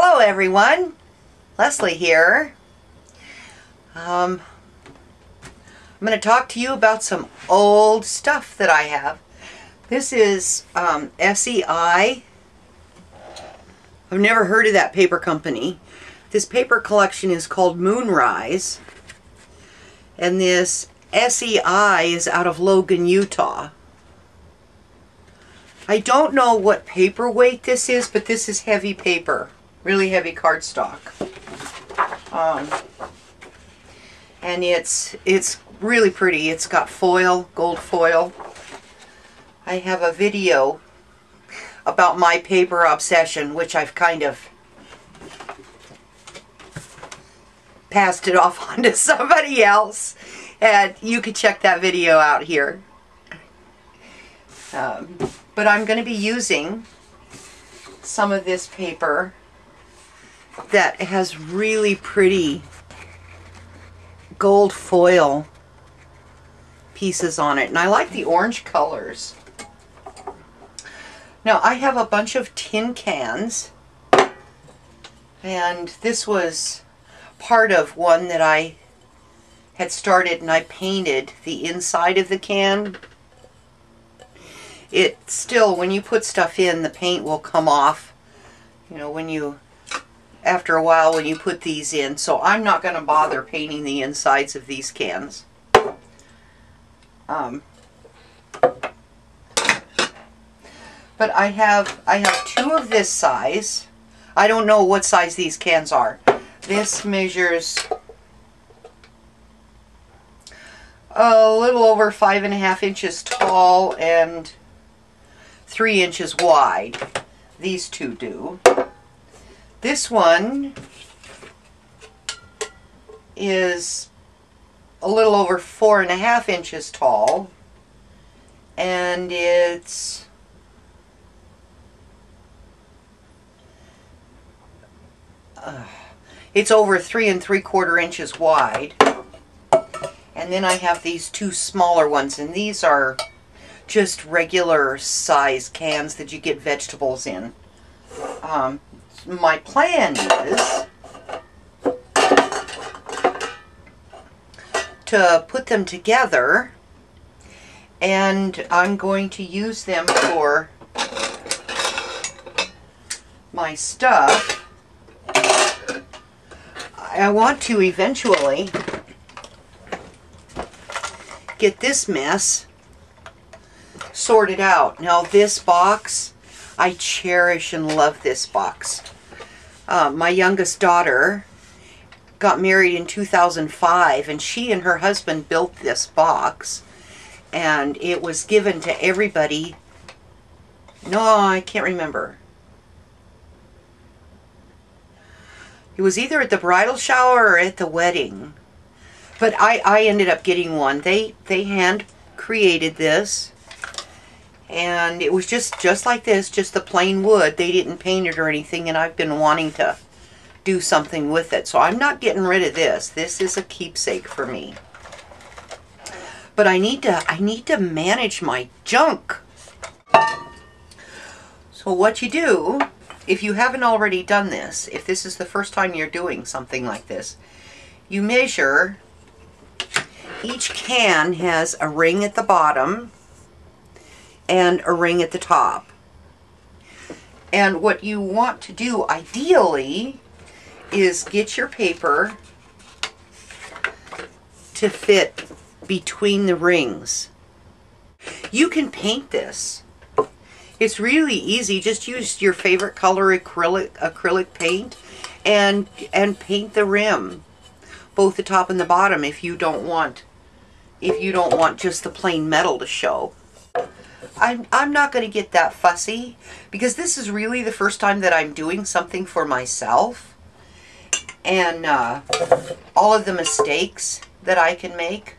Hello everyone, Leslie here. Um, I'm going to talk to you about some old stuff that I have. This is um, SEI. I've never heard of that paper company. This paper collection is called Moonrise. And this SEI is out of Logan, Utah. I don't know what paperweight this is, but this is heavy paper. Really heavy cardstock. Um, and it's it's really pretty. It's got foil, gold foil. I have a video about my paper obsession, which I've kind of passed it off onto somebody else. And you can check that video out here. Um, but I'm going to be using some of this paper that has really pretty gold foil pieces on it. And I like the orange colors. Now I have a bunch of tin cans and this was part of one that I had started and I painted the inside of the can. It still, when you put stuff in, the paint will come off, you know, when you, after a while when you put these in. So I'm not going to bother painting the insides of these cans. Um, but I have, I have two of this size. I don't know what size these cans are. This measures a little over five and a half inches tall and three inches wide. These two do. This one is a little over four and a half inches tall and it's uh, it's over three and three quarter inches wide and then I have these two smaller ones, and these are just regular size cans that you get vegetables in. Um, my plan is to put them together and I'm going to use them for my stuff. I want to eventually get this mess sorted out. Now this box, I cherish and love this box. Uh, my youngest daughter got married in 2005 and she and her husband built this box and it was given to everybody. No, I can't remember. It was either at the bridal shower or at the wedding. But I, I ended up getting one. They they hand created this. And it was just, just like this, just the plain wood. They didn't paint it or anything, and I've been wanting to do something with it. So I'm not getting rid of this. This is a keepsake for me. But I need to I need to manage my junk. So what you do, if you haven't already done this, if this is the first time you're doing something like this, you measure each can has a ring at the bottom and a ring at the top. And what you want to do ideally is get your paper to fit between the rings. You can paint this. It's really easy. Just use your favorite color acrylic acrylic paint and and paint the rim both the top and the bottom if you don't want if you don't want just the plain metal to show. I'm, I'm not going to get that fussy because this is really the first time that I'm doing something for myself. And uh, all of the mistakes that I can make,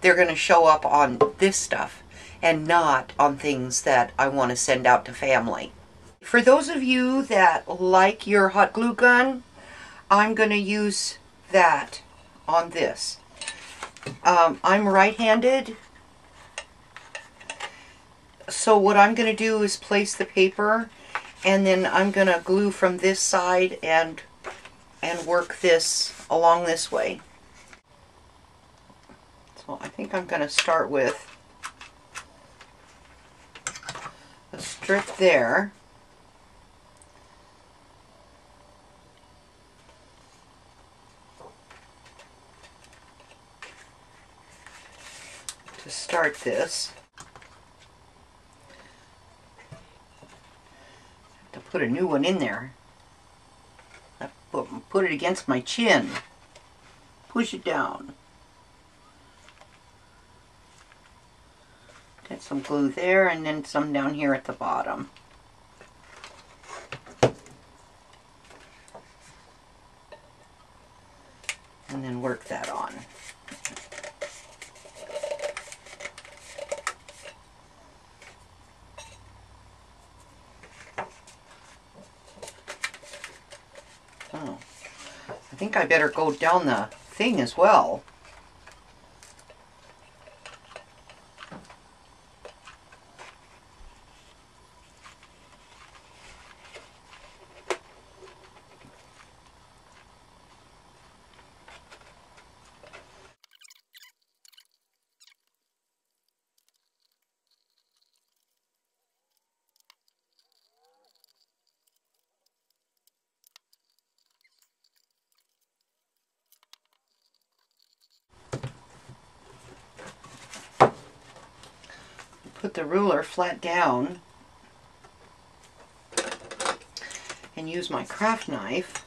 they're going to show up on this stuff and not on things that I want to send out to family. For those of you that like your hot glue gun, I'm going to use that on this. Um, I'm right-handed, so what I'm going to do is place the paper And then I'm going to glue from this side and and work this along this way. So I think I'm going to start with a strip there. to start this. to put a new one in there. I put, put it against my chin. Push it down. Get some glue there and then some down here at the bottom. And then work that on. I think I better go down the thing as well. Put the ruler flat down and use my craft knife.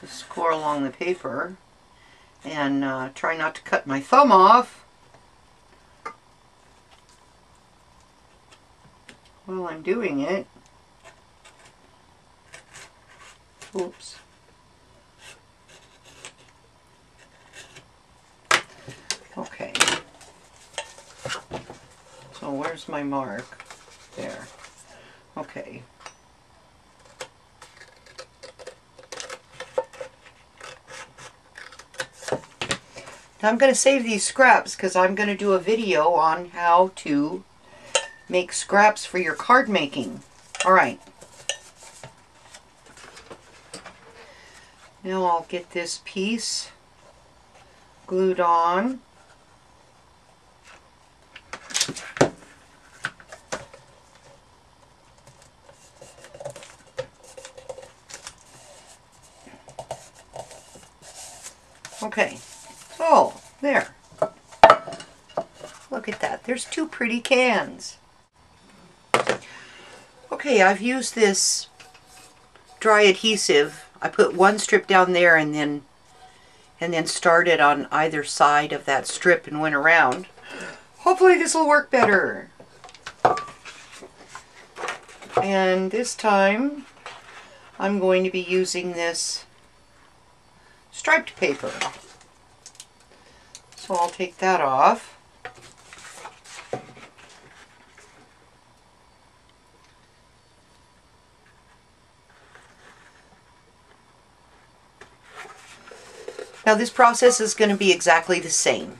To score along the paper and uh, try not to cut my thumb off I'm doing it. Oops. Okay. So where's my mark? There. Okay. Now I'm going to save these scraps because I'm going to do a video on how to make scraps for your card making. All right. Now I'll get this piece glued on. Okay, so there. Look at that. There's two pretty cans. Okay, I've used this dry adhesive. I put one strip down there and then and then started on either side of that strip and went around. Hopefully this will work better. And this time I'm going to be using this striped paper. So I'll take that off. Now this process is going to be exactly the same.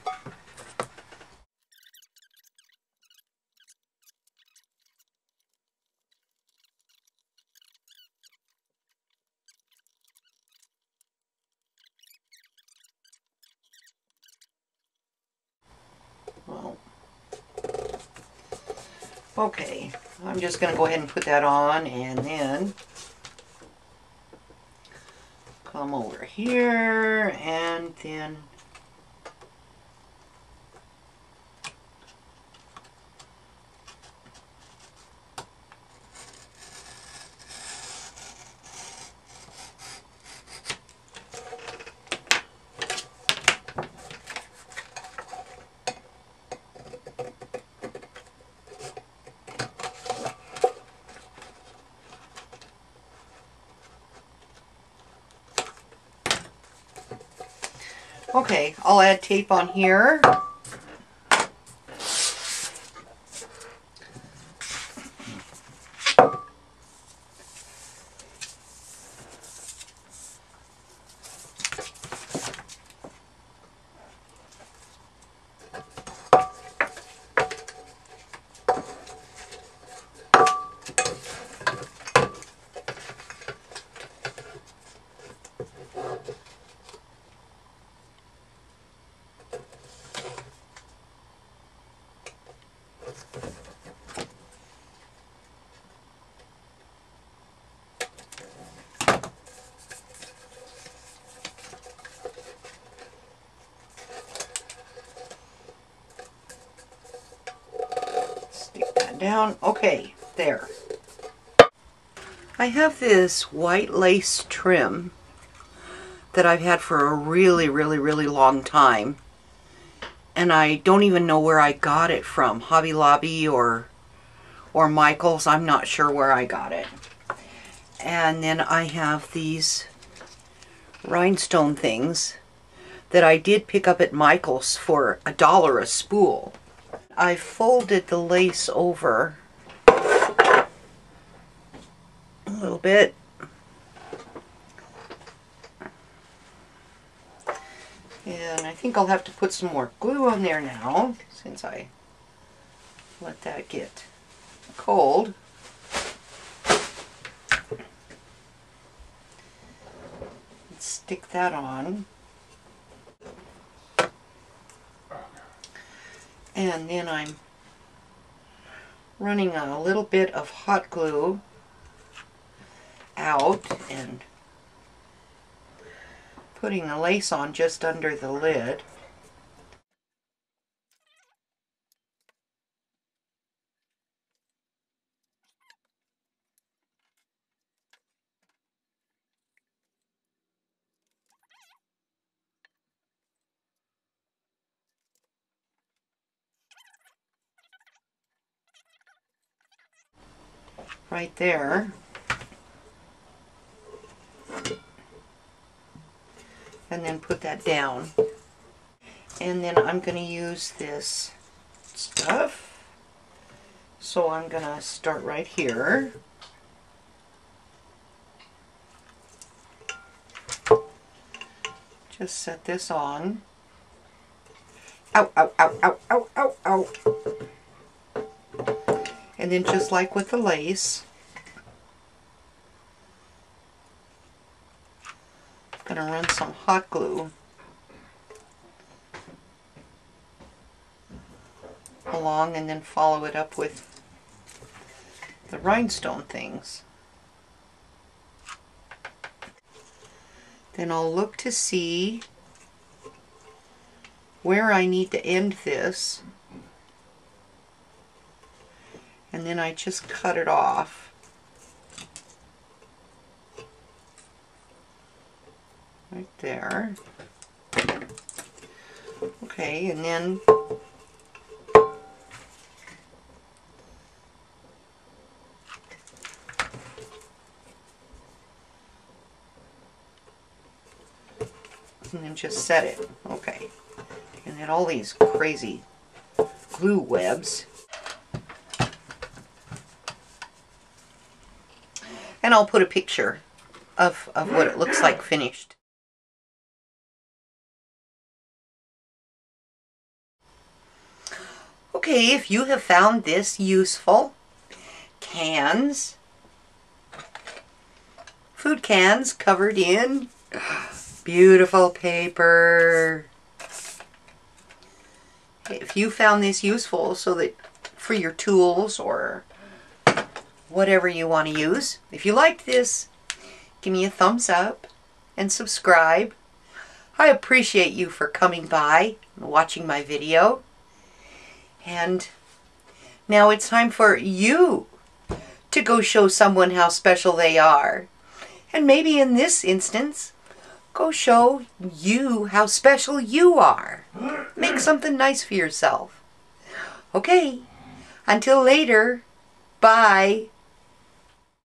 Well, okay, I'm just going to go ahead and put that on and then come over here and then Okay, I'll add tape on here. Down. Okay, there. I have this white lace trim that I've had for a really, really, really long time. And I don't even know where I got it from. Hobby Lobby or, or Michael's. I'm not sure where I got it. And then I have these rhinestone things that I did pick up at Michael's for a dollar a spool. I folded the lace over a little bit. And I think I'll have to put some more glue on there now since I let that get cold. Stick that on. And then I'm running a little bit of hot glue out and putting the lace on just under the lid. Right there. And then put that down. And then I'm going to use this stuff. So I'm going to start right here. Just set this on. Ow, ow, ow, ow, ow, ow, ow. And then just like with the lace, I'm going to run some hot glue along and then follow it up with the rhinestone things. Then I'll look to see where I need to end this and then I just cut it off. Right there. Okay, and then and then just set it. Okay. And then all these crazy glue webs. And I'll put a picture of, of what it looks like finished. Okay, if you have found this useful, cans, food cans covered in beautiful paper. If you found this useful so that for your tools or whatever you want to use. If you liked this, give me a thumbs up and subscribe. I appreciate you for coming by and watching my video. And now it's time for you to go show someone how special they are. And maybe in this instance, go show you how special you are. Make something nice for yourself. Okay, until later, bye.